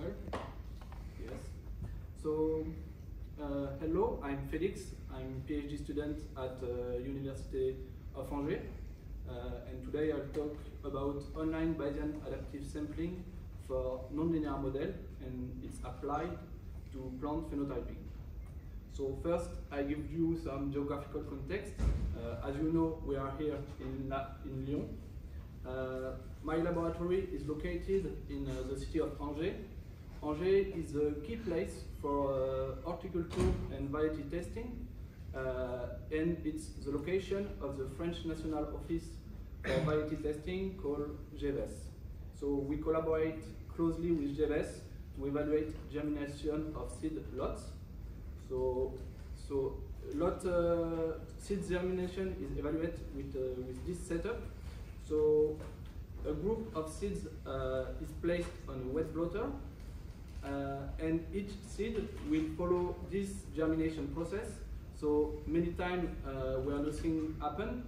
Yes. So, uh, hello, I'm Felix. I'm a PhD student at uh, University of Angers. Uh, and today I'll talk about online Bayesian adaptive sampling for nonlinear model and it's applied to plant phenotyping. So first, I give you some geographical context. Uh, as you know, we are here in, La in Lyon. Uh, my laboratory is located in uh, the city of Angers. Angers is a key place for uh, horticulture and variety testing, uh, and it's the location of the French National Office for Variety Testing called GEVES. So we collaborate closely with GEVES to evaluate germination of seed lots. So, so lot uh, seed germination is evaluated with, uh, with this setup. So a group of seeds uh, is placed on a wet blotter and each seed will follow this germination process. So many times uh, where nothing happen,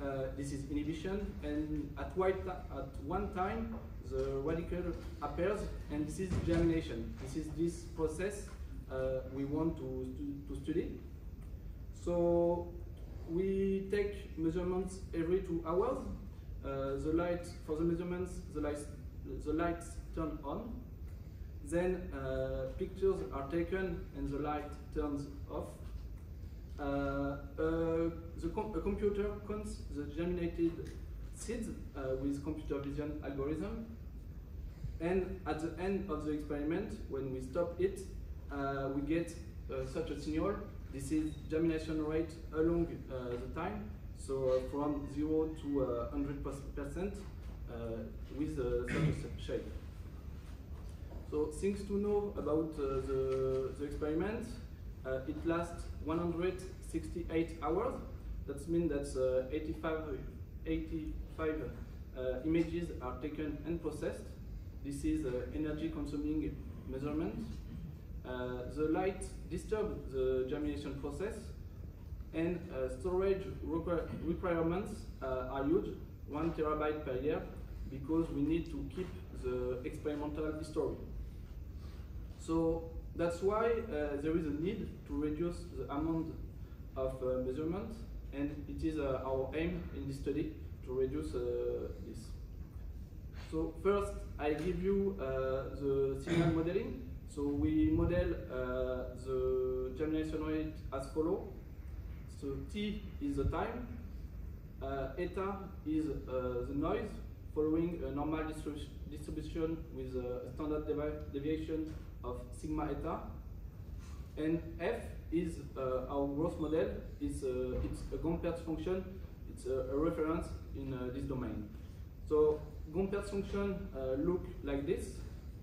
uh, this is imbibition, and at, at one time the radicle appears, and this is germination. This is this process uh, we want to, to, to study. So we take measurements every two hours. Uh, the light for the measurements, the lights, the lights turn on. Then uh, pictures are taken and the light turns off. Uh, uh, the com a computer counts the germinated seeds uh, with computer vision algorithm. And at the end of the experiment, when we stop it, uh, we get uh, such a signal. This is germination rate along uh, the time. So uh, from 0 to 100% with such a shape. So things to know about the, the experiment. it lasts 168 hours. That means that 85, 85 images are taken and processed. This is energy consuming measurement. Uh, the light disturbs the germination process and uh, storage requir requirements uh, are huge, one terabyte per year, because we need to keep the experimental history. So that's why uh, there is a need to reduce the amount of uh, measurement, and it is uh, our aim in this study to reduce this. So first, I give you the signal modeling. So we model uh, the germination rate as follow. So T is the time, uh, eta is uh, the noise following a normal distribution with a standard devi deviation of sigma eta. And F is uh, our growth model, it's, uh, it's a Gompertz function, it's a, a reference in uh, this domain. So Gompertz function look like this.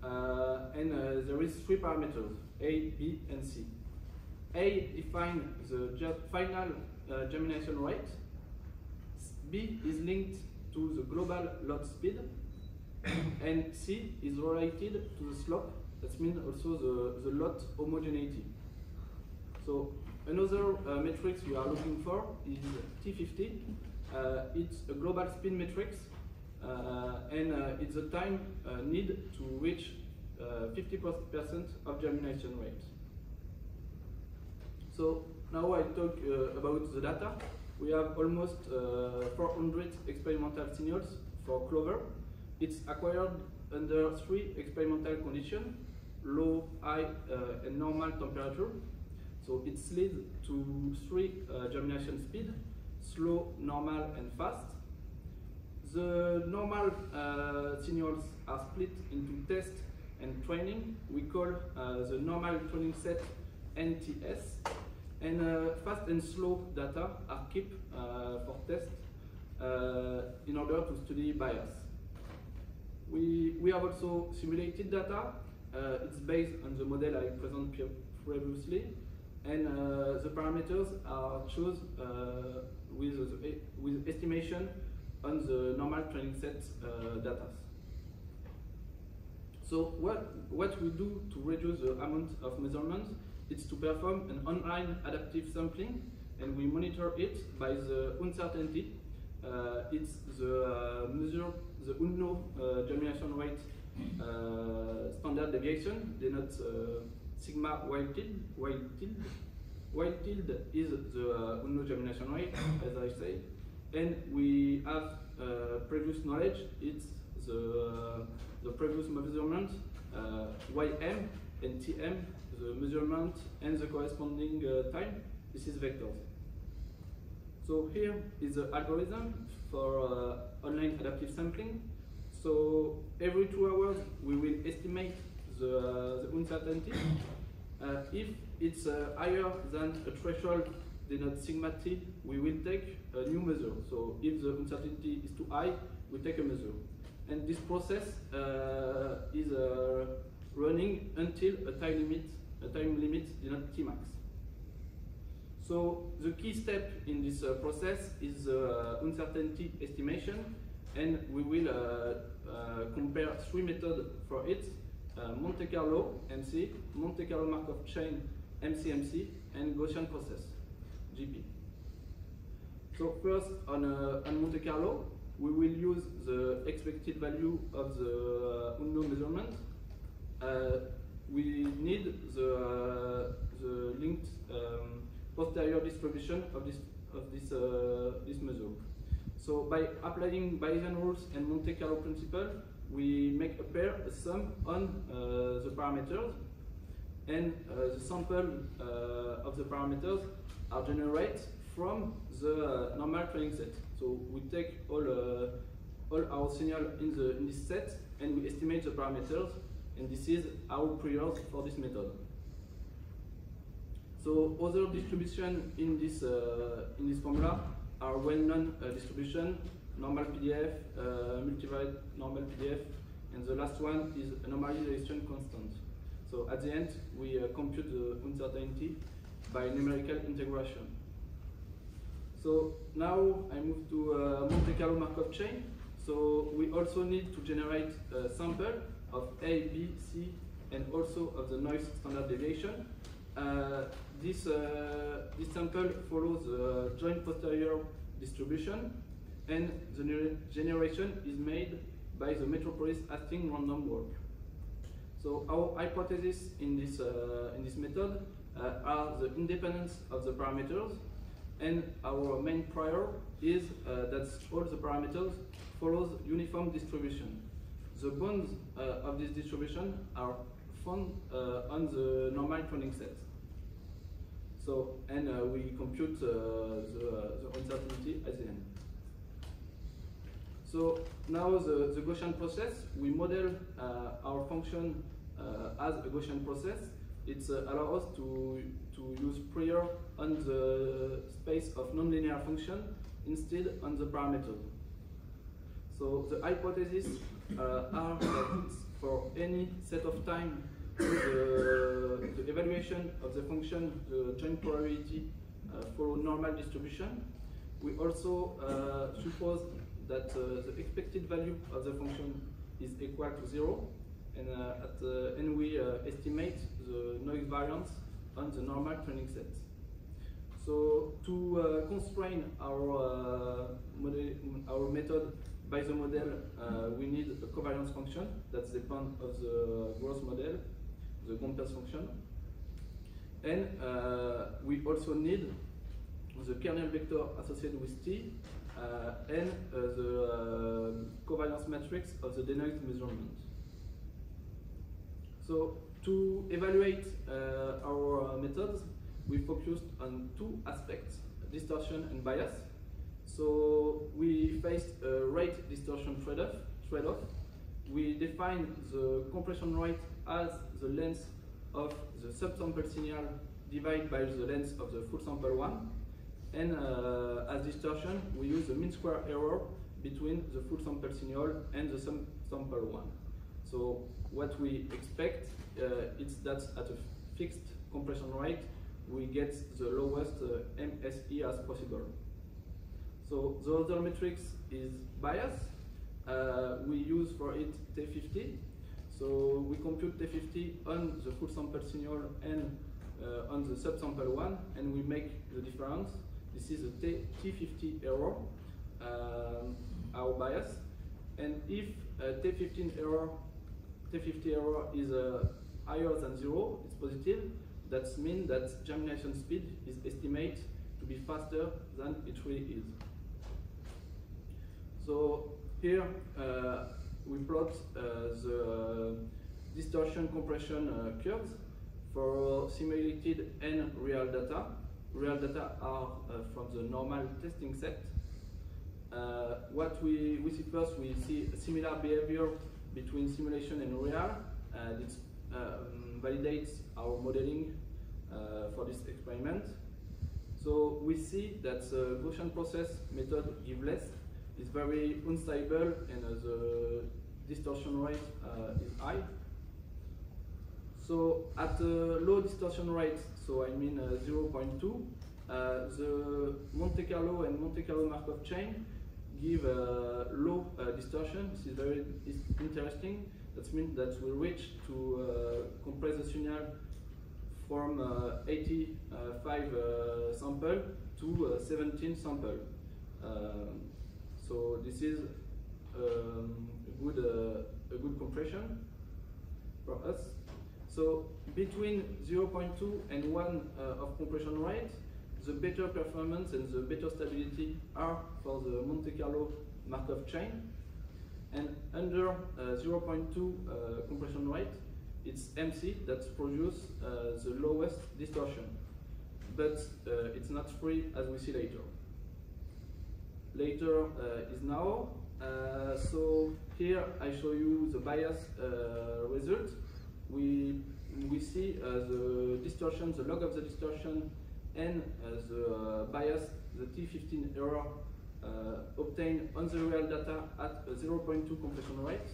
Uh, and uh, there is three parameters, A, B, and C. A defines the final uh, germination rate. B is linked to the global lot speed. and C is related to the slope. That means also the, the lot homogeneity. So another uh, matrix we are looking for is T50. Uh, it's a global spin matrix uh, and uh, it's the time uh, need to reach 50% of germination rate. So now I talk about the data. We have almost 400 experimental signals for clover. It's acquired under three experimental conditions, low, high, uh, and normal temperature. So it's lead to three uh, germination speed, slow, normal, and fast. The normal uh, signals are split into test and training. We call the normal training set NTS. And uh, fast and slow data are kept uh, for test uh, in order to study bias. We, we have also simulated data. Uh, it's based on the model I presented previously. And the parameters are chosen with, with estimation on the normal training set uh, data. So what, what we do to reduce the amount of measurements is to perform an online adaptive sampling and we monitor it by the uncertainty. Uh, it's the uh, measure, the unknown uh, germination rate uh, standard deviation denotes uh, sigma while tilde, while tilde. Tilde is the uh, unknown germination rate, as I say, and we have uh, previous knowledge. It's the the previous measurement uh, ym and tm, the measurement and the corresponding uh, time. This is vectors. So here is the algorithm for uh, online adaptive sampling. So every two hours we will estimate the, uh, the uncertainty. Uh, if it's uh, higher than a threshold denoted sigma t, we will take a new measure. So if the uncertainty is too high, we take a measure. And this process uh, is uh, running until a time limit, a time limit denoted max. So the key step in this uh, process is uncertainty estimation, and we will uh, uh, compare three methods for it: uh, Monte Carlo MC, Monte Carlo Markov chain MCMC, and Gaussian process GP. So first on, uh, on Monte Carlo, we will use the expected value of the unknown measurement. we need the, the linked um, posterior distribution of this of this uh, this measure. So by applying Bayesian rules and Monte Carlo principle, we make a pair, a sum on uh, the parameters, and uh, the sample uh, of the parameters are generated from the uh, normal training set. So we take all uh, all our signal in the in this set, and we estimate the parameters, and this is our priors for this method. So other distribution in this uh, in this formula are well-known uh, distribution, normal PDF, uh, multivariate normal PDF, and the last one is normalization constant. So at the end, we uh, compute the uncertainty by numerical integration. So now I move to uh, Monte Carlo Markov chain. So we also need to generate a sample of A, B, C, and also of the noise standard deviation. Uh, this, uh, this sample follows the joint posterior distribution and the generation is made by the Metropolis Hastings random walk. So our hypothesis in this, uh, in this method uh, are the independence of the parameters and our main prior is uh, that all the parameters follows uniform distribution. The bounds uh, of this distribution are found on the normal training set. So, and uh, we compute uh, the, the uncertainty at the end. So now the, the Gaussian process, we model uh, our function uh, as a Gaussian process. It uh, allows us to, to use prior on the space of nonlinear function instead on the parameters. So the hypothesis uh, are that for any set of time the, the, evaluation of the function, the joint probability uh, for normal distribution. We also uh, suppose that uh, the expected value of the function is equal to zero, and, uh, at, and we uh, estimate the noise variance on the normal training set. So to uh, constrain our model, our method by the model, we need a covariance function that depends of the gross model the Gompertz function. And uh, we also need the kernel vector associated with T uh, and uh, the covariance matrix of the denoised measurement. So to evaluate uh, our methods, we focused on two aspects, distortion and bias. So we faced a rate distortion trade-off. Trade we define the compression rate as the length of the subsample signal divided by the length of the full sample one. And uh, as distortion, we use the mean square error between the full sample signal and the subsample one. So what we expect uh, is that at a fixed compression rate, we get the lowest uh, MSE as possible. So the other matrix is bias. Uh, we use for it T50, so we compute T50 on the full sample signal and uh, on the subsample one, and we make the difference. This is a T50 error, um, our bias. And if T15 error T50 error is uh, higher than zero, it's positive, that means that germination speed is estimated to be faster than it really is. So here uh, we plot uh, the distortion compression uh, curves for simulated and real data. Real data are uh, from the normal testing set. What we, we see first, we see a similar behavior between simulation and real. And it um, validates our modeling uh, for this experiment. So we see that the Gaussian process method gives less, is very unstable and uh, the distortion rate uh, is high. So at a low distortion rate, so I mean uh, 0.2, uh, the Monte Carlo and Monte Carlo Markov chain give a low uh, distortion. This is very interesting. That means that we reach to uh, compress the signal from uh, 85 uh, sample to 17 sample. Um, so this is um, a good a good compression for us. So between 0.2 and 1 uh, of compression rate, the better performance and the better stability are for the Monte Carlo Markov chain. And under uh, 0.2 uh, compression rate, it's MC that produces uh, the lowest distortion. But uh, it's not free as we see later. Later uh, is now. so here I show you the bias result we we see uh, the distortion, the log of the distortion, and uh, the uh, bias, the T15 error obtained on the real data at 0.2 compression rate,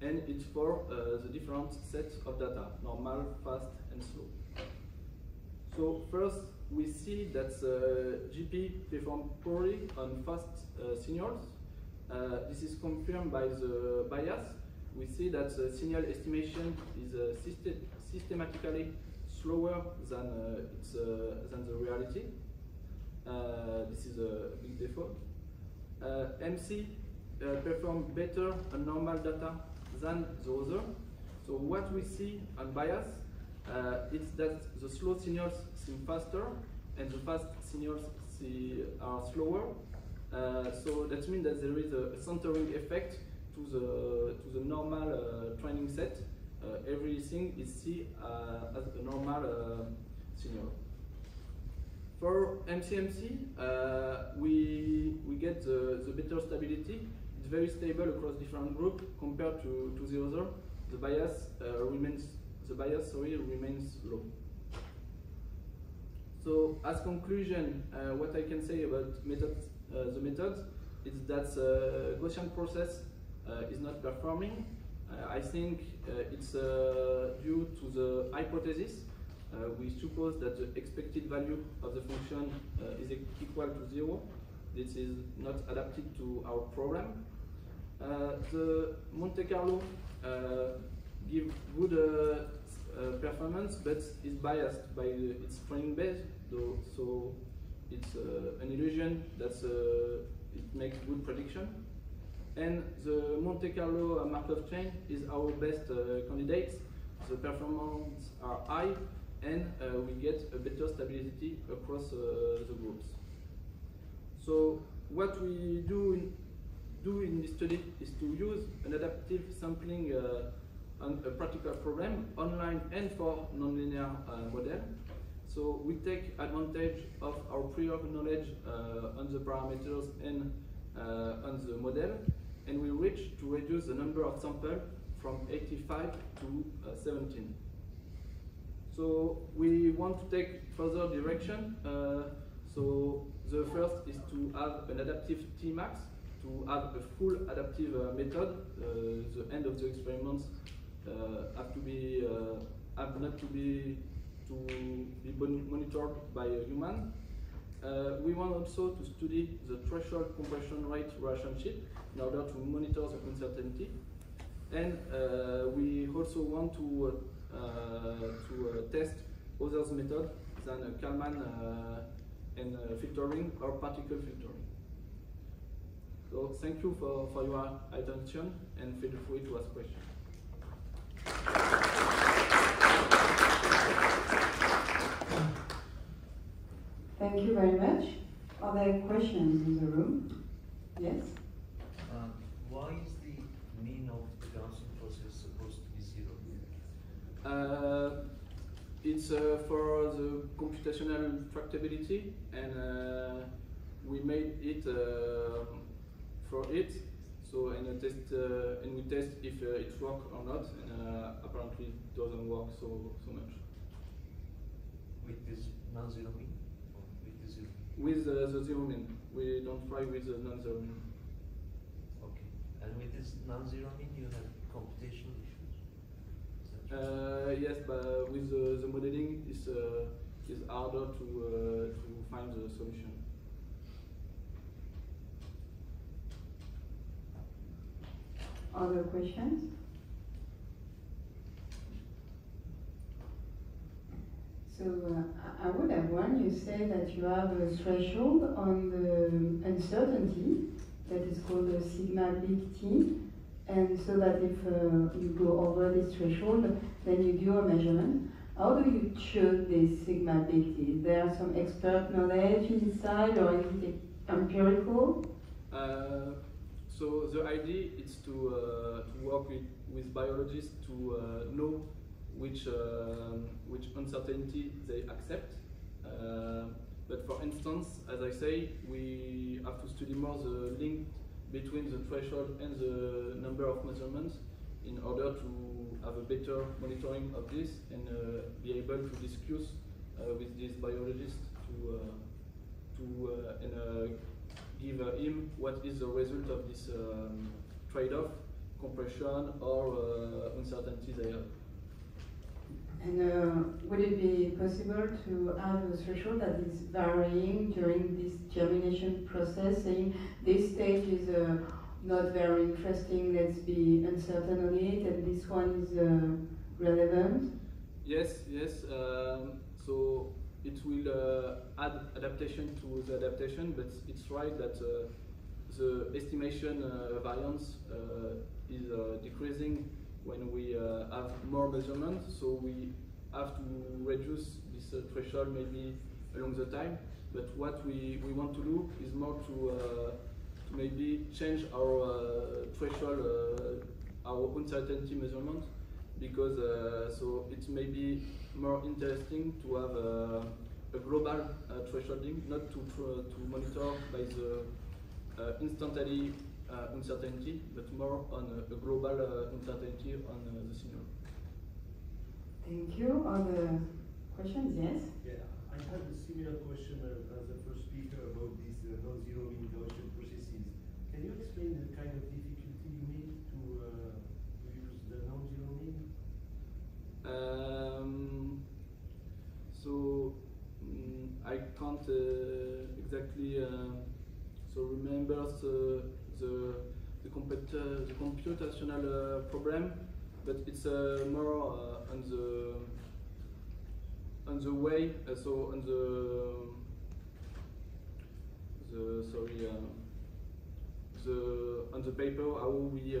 and it's for the different sets of data, normal, fast, and slow. So first, we see that uh, GP performed poorly on fast uh, signals. Uh, this is confirmed by the bias we see that the signal estimation is uh, system systematically slower than, uh, uh, than the reality. this is a big default. MC perform better on normal data than the other. So what we see on bias uh, is that the slow signals seem faster and the fast signals see, are slower. Uh, so that means that there is a centering effect to the to the normal uh, training set, uh, everything is seen uh, as a normal signal. For MCMC, we we get the, the better stability. It's very stable across different groups compared to, to the other. The bias remains the bias sorry remains low. So as conclusion, uh, what I can say about methods, uh, the method is that uh, Gaussian process uh, is not performing. Uh, I think uh, it's due to the hypothesis. we suppose that the expected value of the function is equal to zero. This is not adapted to our problem. the Monte Carlo give good uh, performance, but is biased by its training base, though, so it's uh, an illusion that uh, it makes good prediction. And the Monte Carlo Markov chain is our best uh, candidate. The performance are high and we get a better stability across the groups. So what we do in, do in this study is to use an adaptive sampling uh, a practical problem, online and for nonlinear uh, model. So we take advantage of our prior knowledge uh, on the parameters and on the model and we reach to reduce the number of samples from 85 to uh, 17. So we want to take further direction. Uh, so the first is to have an adaptive Tmax, to have a full adaptive uh, method. Uh, the end of the experiments uh, have to be uh, have not to be to be monitored by a human. Uh, we want also to study the threshold compression rate relationship in order to monitor the uncertainty. And uh, we also want to, uh, to uh, test other methods than Kalman and filtering or particle filtering. So thank you for, for your attention and feel free to ask questions. Thank you very much. Are there questions in the room? Yes? Um, why is the mean of the Gaussian process supposed to be zero? Uh, it's uh, for the computational tractability, and uh, we made it uh, for it. So and uh, test uh, and we test if uh, it works or not, and uh, apparently it doesn't work so so much. With this non-zero mean? Or with the zero? With uh, the zero mean, we don't try with the non-zero mean. Okay. And with this non-zero mean, you have computational issues? Is that true? Uh, yes, but with the, the modeling, it's, uh, it's harder to, uh, to find the solution. Other questions? So uh, I would have one. You say that you have a threshold on the uncertainty that is called a sigma big T, and so that if uh, you go over this threshold, then you do a measurement. How do you choose this sigma big T? Is there some expert knowledge inside, or is it empirical? Uh, so the idea is to, uh, to work with, with biologists to uh, know which, um which uncertainty they accept. Uh, but for instance, as I say, we have to study more the link between the threshold and the number of measurements in order to have a better monitoring of this and uh, be able to discuss uh, with these biologists to, uh, to uh, and uh, give uh, him what is the result of this um, trade-off, compression or uh, uncertainty they have. And uh, would it be possible to have a threshold that is varying during this germination process, saying this stage is uh, not very interesting, let's be uncertain on it, and this one is uh, relevant? Yes, yes. Um, so it will uh, add adaptation to the adaptation, but it's right that uh, the estimation uh, variance is decreasing when we have more measurements. So we have to reduce this threshold maybe along the time. But what we, we want to do is more to, to maybe change our uh, threshold, uh, our uncertainty measurement because uh, so it may be more interesting to have uh, a global uh, thresholding, not to tr- to monitor by the uh, instantly uh, uncertainty, but more on a, a global uh, uncertainty on uh, the signal. Thank you. Other questions? Yes? Yeah, I had a similar question uh, as the first speaker about these uh, non-zero mean Gaussian processes. Can you explain the kind of difficulty you mean to, uh, to use the non-zero mean? Um, so mm, I can't uh, exactly uh, so remember the the the, comput- the computational uh, problem, but it's uh, more uh, on the on the way. Uh, so on the the sorry uh, the on the paper how we uh,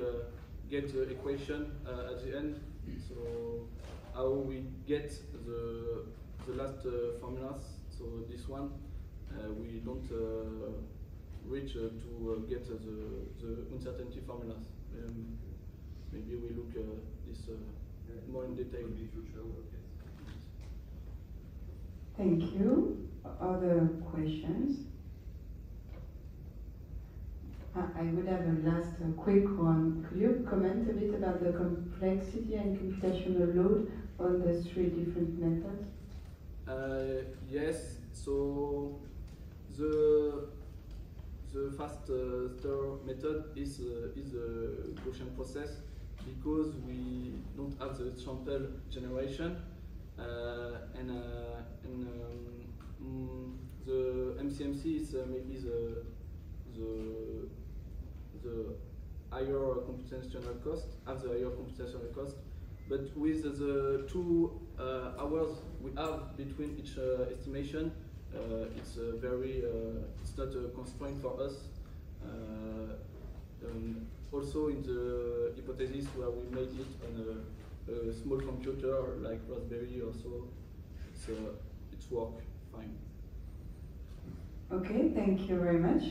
get the equation uh, at the end. So how we get the the last uh, formulas. So this one uh, we don't uh, reach uh, to uh, get uh, the the uncertainty formulas. Um, maybe we look uh, this uh, more in detail. Could be future work, yes. Thank you. Other questions? I I would have a last uh, quick one. Could you comment a bit about the complexity and computational load on the three different methods? Uh, yes, so the the faster method is uh, is a Gaussian process because we don't have the sample generation uh, and uh, and um, mm, the MCMC is uh, maybe the the the higher computational cost, have the higher computational cost. But with the two uh, hours we have between each uh, estimation, uh, it's very, it's not a constraint for us. Um, also in the hypothesis where we made it on a a small computer like Raspberry also, so, it's work fine. Okay, thank you very much.